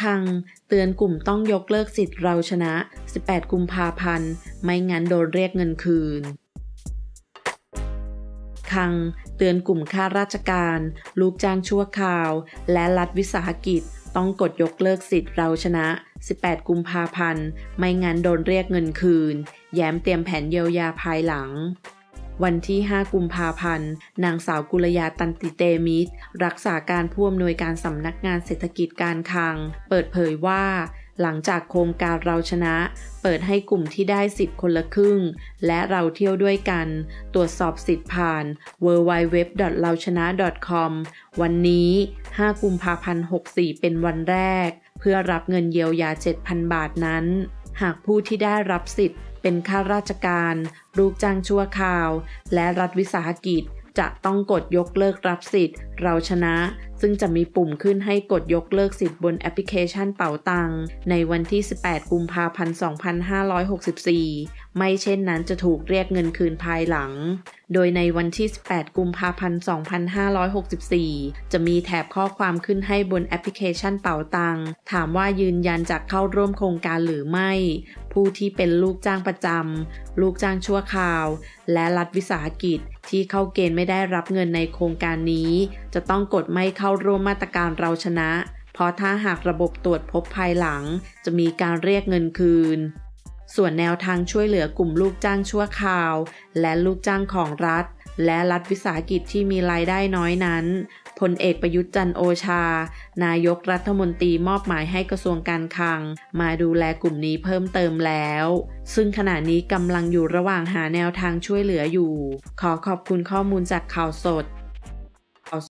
คัง เตือนกลุ่มต้องยกเลิกสิทธิ์เราชนะ 18 กุมภาพันธ์ ไม่งั้นโดนเรียกเงินคืน คัง เตือนกลุ่มข้าราชการ ลูกจ้างชั่วคราว และรัฐวิสาหกิจต้องกดยกเลิกสิทธิ์เราชนะ 18 กุมภาพันธ์ ไม่งั้นโดนเรียกเงินคืน แย้มเตรียมแผนเยียวยาภายหลัง วันที่ 5 กุมภาพันธ์ นางสาวกุลยาตันติเตมิตร รักษาการผู้อำนวยการสำนักงานเศรษฐกิจการคลัง เปิดเผยว่า หลังจากโครงการเราชนะ เปิดให้กลุ่มที่ได้สิทธิ์คนละครึ่ง และเราเที่ยวด้วยกัน ตรวจสอบสิทธิ์ผ่าน w w w เราชนะ .com วันนี้ 5 กุมภาพันธ์ 64 เป็นวันแรก เพื่อรับเงินเยียวยา 7,000 บาทนั้น หากผู้ที่ได้รับสิทธิ์ เป็นข้าราชการ ลูกจ้างชั่วคราว และรัฐวิสาหกิจจะต้องกดยกเลิกรับสิทธิ์ เราชนะซึ่งจะมีปุ่มขึ้นให้กดยกเลิกสิทธิ์บนแอปพลิเคชันเป๋าตังในวันที่ 18 กุมภาพันธ์ 2564 ไม่เช่นนั้นจะถูกเรียกเงินคืนภายหลัง โดยในวันที่ 18 กุมภาพันธ์ 2564 จะมีแถบข้อความขึ้นให้บนแอปพลิเคชันเป๋าตังถามว่ายืนยันจากเข้าร่วมโครงการหรือไม่ ผู้ที่เป็นลูกจ้างประจำ ลูกจ้างชั่วคราว และรัฐวิสาหกิจที่เข้าเกณฑ์ไม่ได้รับเงินในโครงการนี้ จะต้องกดไม่เข้าเข้าร่วมมาตรการเราชนะ เพราะถ้าหากระบบตรวจพบภายหลัง จะมีการเรียกเงินคืน ส่วนแนวทางช่วยเหลือกลุ่มลูกจ้างชั่วคราว และลูกจ้างของรัฐ และรัฐวิสาหกิจที่มีรายได้น้อยนั้นพลเอกประยุทธ์จันโอชา นายกรัฐมนตรีมอบหมายให้กระทรวงการคลัง มาดูแลกลุ่มนี้เพิ่มเติมแล้ว ซึ่งขณะนี้กำลังอยู่ระหว่างหาแนวทางช่วยเหลืออยู่ ขอขอบคุณข้อมูลจากข่าวสด